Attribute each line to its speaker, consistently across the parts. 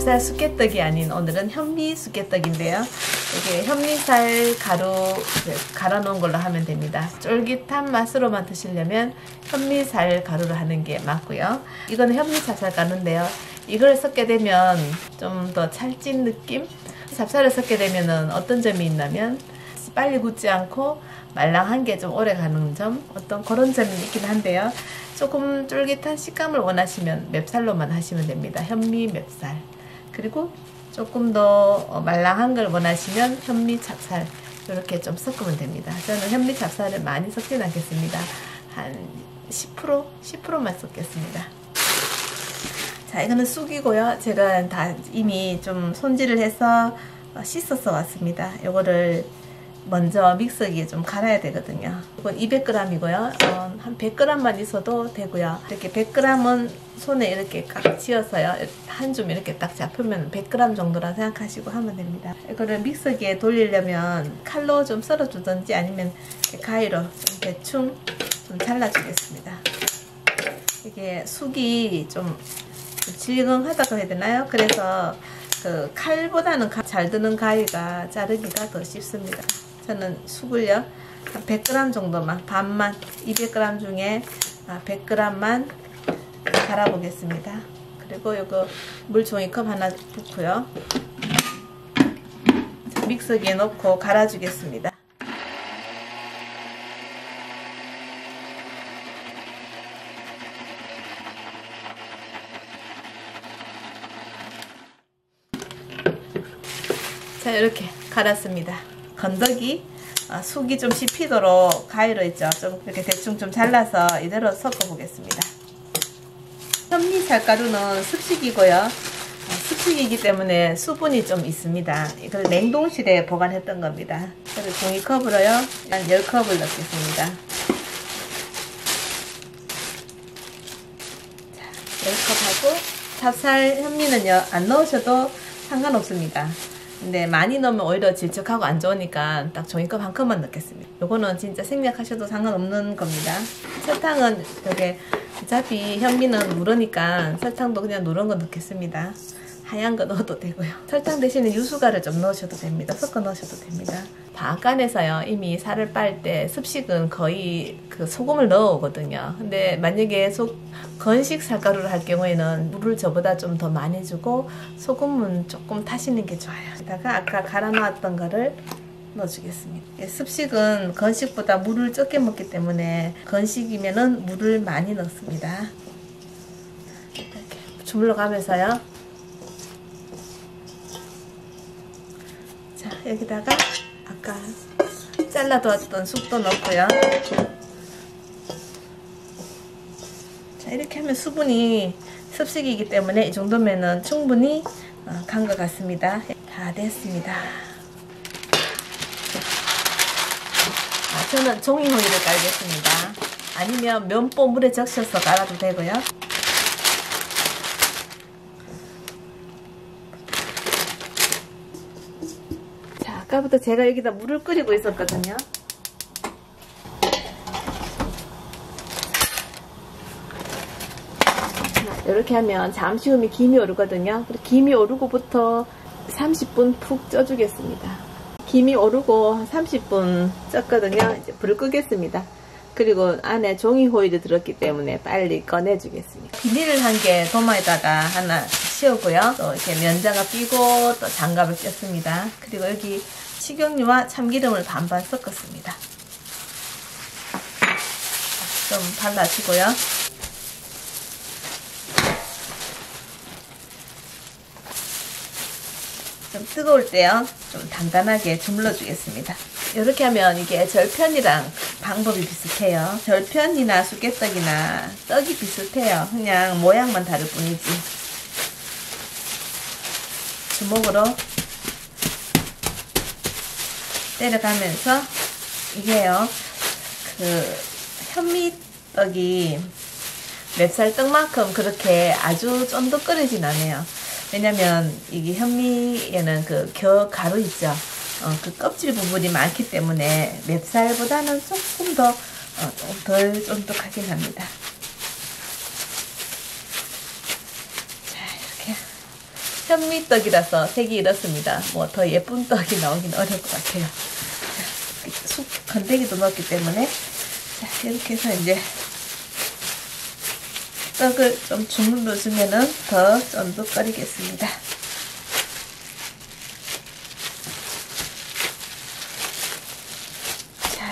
Speaker 1: 맵쌀 쑥개떡이 아닌 오늘은 현미 쑥개떡인데요. 이게 현미살 가루 갈아 놓은 걸로 하면 됩니다. 쫄깃한 맛으로만 드시려면 현미살 가루로 하는 게 맞고요. 이거는 현미 찹쌀 가루인데요. 이걸 섞게 되면 좀 더 찰진 느낌? 찹쌀을 섞게 되면 어떤 점이 있냐면 빨리 굳지 않고 말랑한 게 좀 오래 가는 점 어떤 그런 점이 있긴 한데요. 조금 쫄깃한 식감을 원하시면 맵쌀로만 하시면 됩니다. 현미 맵쌀. 그리고 조금 더 어, 말랑한 걸 원하시면 현미 찹쌀 이렇게 좀 섞으면 됩니다. 저는 현미 찹쌀을 많이 섞진 않겠습니다. 한 10% 10%만 섞겠습니다. 자 이거는 쑥이고요. 제가 다 이미 좀 손질을 해서 씻어서 왔습니다. 이거를 먼저 믹서기에 좀 갈아야 되거든요. 이건 200g이고요. 어, 한 100g만 있어도 되고요. 이렇게 100g은 손에 이렇게 깍 쥐어서요. 한 줌 이렇게 딱 잡으면 100g 정도라 생각하시고 하면 됩니다. 이거를 믹서기에 돌리려면 칼로 좀 썰어주든지 아니면 가위로 좀 대충 좀 잘라주겠습니다. 이게 숙이 좀 질근하다고 해야 되나요? 그래서 그 칼보다는 잘 드는 가위가 자르기가 더 쉽습니다. 저는 쑥을요? 한 100g 정도만 반만 200g 중에 100g만 아, 갈아보겠습니다. 그리고 이거 물 종이컵 하나 붓고요. 믹서기에 넣고 갈아주겠습니다. 자 이렇게 갈았습니다 건더기 어, 숙이 좀 씹히도록 가위로 있죠. 좀 이렇게 대충 좀 잘라서 이대로 섞어 보겠습니다. 현미 쌀가루는 습식이고요. 어, 습식이기 때문에 수분이 좀 있습니다. 이걸 냉동실에 보관했던 겁니다. 그래서 종이컵으로요. 한 10컵을 넣겠습니다. 자, 10컵 하고 찹쌀 현미는요. 안 넣으셔도 상관없습니다. 근데 많이 넣으면 오히려 질척하고 안 좋으니까 딱 종이컵 한 컵만 넣겠습니다. 요거는 진짜 생략하셔도 상관없는 겁니다. 설탕은 여기 어차피 현미는 무르니까 설탕도 그냥 누른 거 넣겠습니다. 하얀 거 넣어도 되고요. 설탕 대신에 유수가를 좀 넣으셔도 됩니다. 섞어 넣으셔도 됩니다. 방앗간에서요 이미 살을 빨 때 습식은 거의 그 소금을 넣어오거든요. 근데 만약에 소, 건식 쌀가루를 할 경우에는 물을 저보다 좀 더 많이 주고 소금은 조금 타시는 게 좋아요. 다가 아까 갈아 놓았던 거를 넣어주겠습니다. 습식은 건식보다 물을 적게 먹기 때문에 건식이면은 물을 많이 넣습니다. 이렇게 주물러 가면서요. 자 여기다가 아까 잘라두었던 쑥도 넣고요. 자 이렇게 하면 수분이 습식이기 때문에 이 정도면은 충분히 어, 간것 같습니다. 다 됐습니다. 아, 저는 종이 호일을 깔겠습니다. 아니면 면보 물에 적셔서 깔아도 되고요. 아까부터 제가 여기다 물을 끓이고 있었거든요. 이렇게 하면 잠시 후에 김이 오르거든요. 김이 오르고부터 30분 푹 쪄주겠습니다. 김이 오르고 30분 쪘거든요. 이제 불을 끄겠습니다. 그리고 안에 종이 호일이 들었기 때문에 빨리 꺼내주겠습니다. 비닐을 한 개 도마에다가 하나 씌우고요. 또 이렇게 면장갑 끼고 또 장갑을 꼈습니다. 그리고 여기 식용유와 참기름을 반반 섞었습니다. 좀 발라주고요. 좀 뜨거울 때요. 좀 단단하게 주물러 주겠습니다. 이렇게 하면 이게 절편이랑 방법이 비슷해요. 절편이나 쑥개떡이나 떡이 비슷해요. 그냥 모양만 다를 뿐이지. 주먹으로 때려가면서 이게요 그 현미떡이 맵쌀떡만큼 그렇게 아주 쫀득거리진 않아요 왜냐면 이게 현미에는 그 겨 가루 있죠 어, 그 껍질 부분이 많기 때문에 맵쌀보다는 조금 더 어, 덜 쫀득하긴 합니다 자 이렇게 현미떡이라서 색이 이렇습니다. 뭐 더 예쁜 떡이 나오긴 어려울 것 같아요. 쑥 건더기도 넣었기 때문에 자 이렇게 해서 이제 떡을 좀 주물러 주면은 더 쫀득거리겠습니다.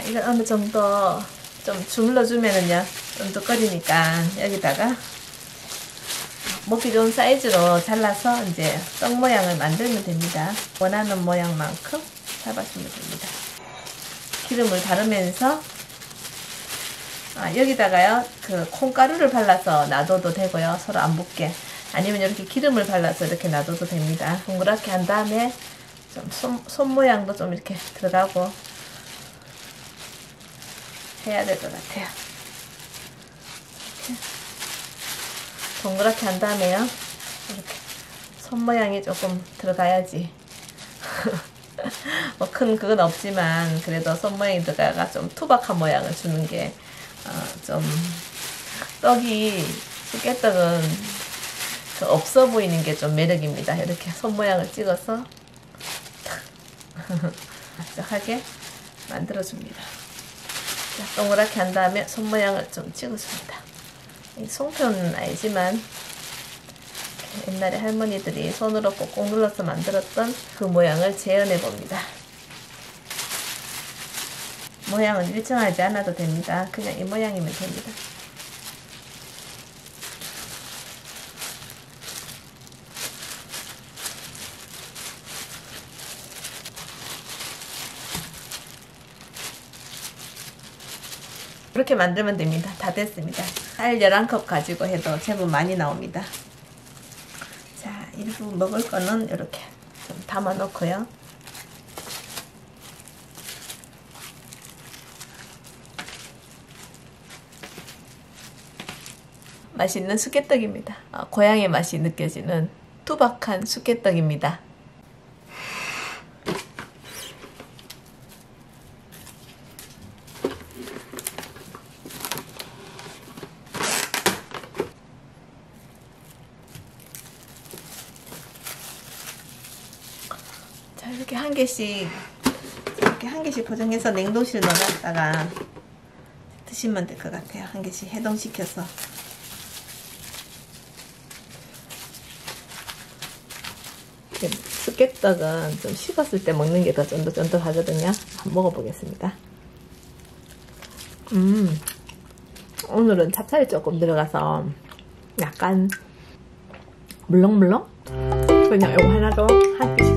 Speaker 1: 이걸 어느 정도 좀 주물러 주면은요 쫀득거리니까 여기다가 먹기 좋은 사이즈로 잘라서 이제 떡 모양을 만들면 됩니다. 원하는 모양만큼 잡아주면 됩니다. 기름을 바르면서 아, 여기다가요 그 콩가루를 발라서 놔둬도 되고요 서로 안 붙게 아니면 이렇게 기름을 발라서 이렇게 놔둬도 됩니다. 동그랗게 한 다음에 좀 손, 손 모양도 좀 이렇게 들어가고 해야 될 것 같아요. 동그랗게 한 다음에요. 이렇게 손 모양이 조금 들어가야지. 뭐 큰 그건 없지만 그래도 손 모양이 들어가가 좀 투박한 모양을 주는 게 좀 떡이 쑥개떡은 그 없어 보이는 게 좀 매력입니다. 이렇게 손 모양을 찍어서 딱딱하게 만들어줍니다. 동그랗게 한 다음에 손 모양을 좀 찍어줍니다. 송편은 알지만 옛날에 할머니들이 손으로 꼭꼭 눌러서 만들었던 그 모양을 재현해 봅니다. 모양은 일정하지 않아도 됩니다. 그냥 이 모양이면 됩니다. 이렇게 만들면 됩니다. 다 됐습니다. 쌀 11컵 가지고 해도 제법 많이 나옵니다. 자, 일부 먹을 거는 이렇게 좀 담아 놓고요. 맛있는 쑥개떡입니다. 아, 고향의 맛이 느껴지는 투박한 쑥개떡입니다. 이렇게 한 개씩 이렇게 한 개씩 포장해서 냉동실에 넣어놨다가 드시면 될 것 같아요. 한 개씩 해동시켜서 쑥개떡은 좀 식었을 때 먹는 게 더 쫀득쫀득하거든요. 한번 먹어보겠습니다. 음, 오늘은 찹쌀이 조금 들어가서 약간 물렁물렁? 그냥 이거 하나도 한 끼.